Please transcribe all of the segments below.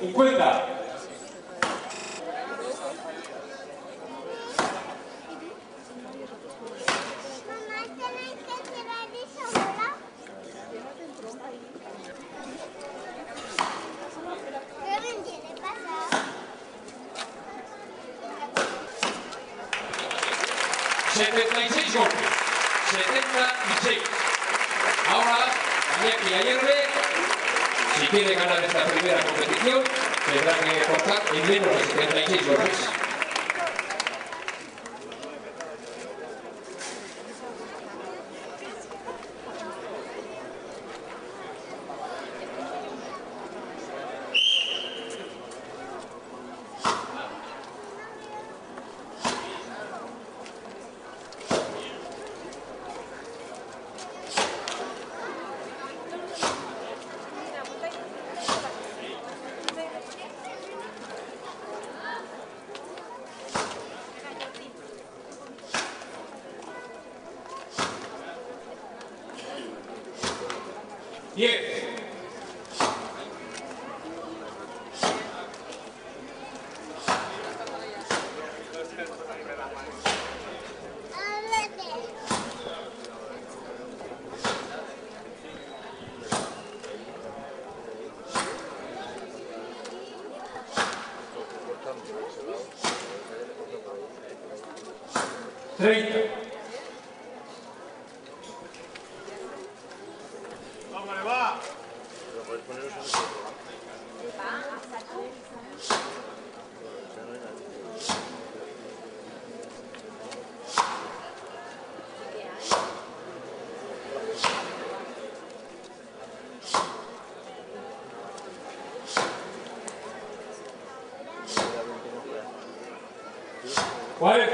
50. Mamá, ¿tenéis que tirar eso, ¿verdad? ¿Qué me tiene pasado? 76 golpes. 76. Ahora, Iñaki Ayerbe, si quiere ganar esta primera competición, tendrá que cortar en menos de 76 horas. 10. 喂。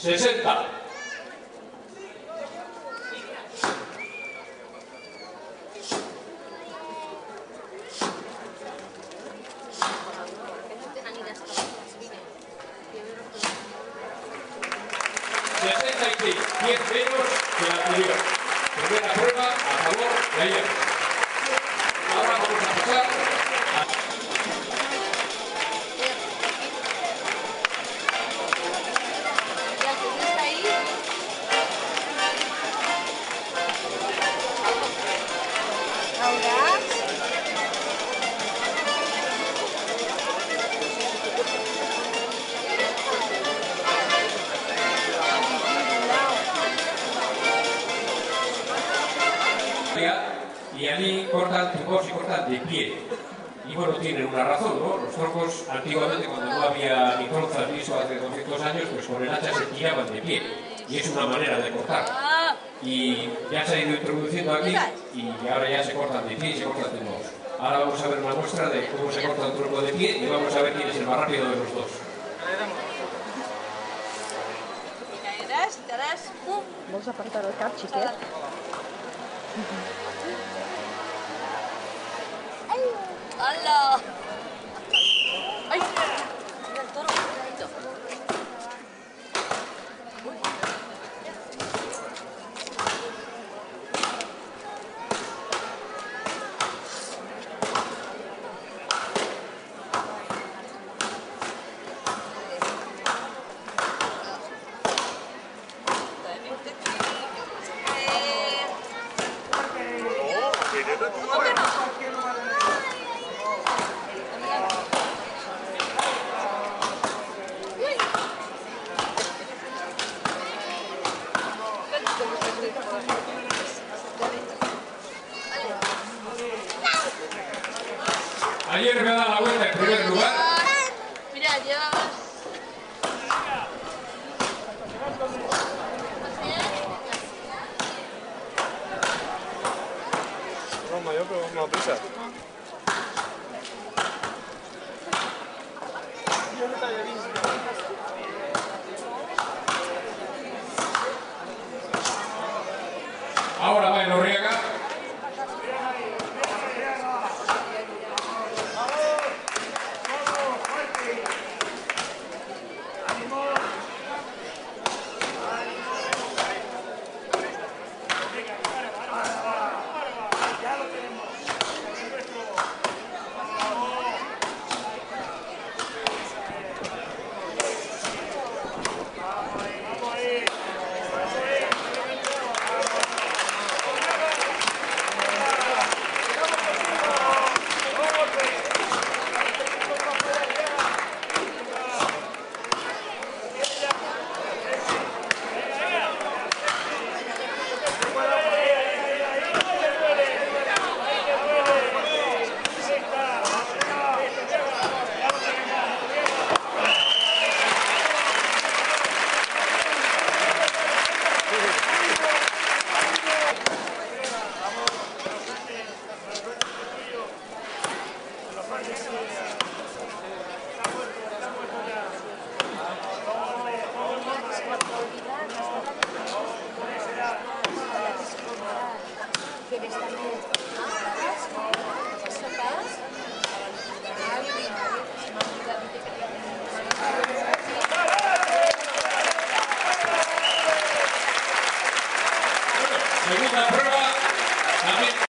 60. Sesenta y diez menos que la anterior. Primera prueba a favor de ella. Y a mí cortan tumbos y cortan de pie. Y bueno, tienen una razón, ¿no? Los troncos antiguamente cuando no había ni tronzas ni eso hace 200 años, pues con el hacha se tiraban de pie. Y es una manera de cortar. Y ya se ha ido introduciendo aquí y ahora ya se cortan de pie y se cortan de nuevo. Ahora vamos a ver una muestra de cómo se corta un tronco de pie y vamos a ver quién es el más rápido de los dos. Pum. Vols apartar el cap, 哎呦，完了！Ayer me ha dado la vuelta en primer lugar. Mira, llevamos... Roma, yo, pero vamos a prisa. Prueba. También.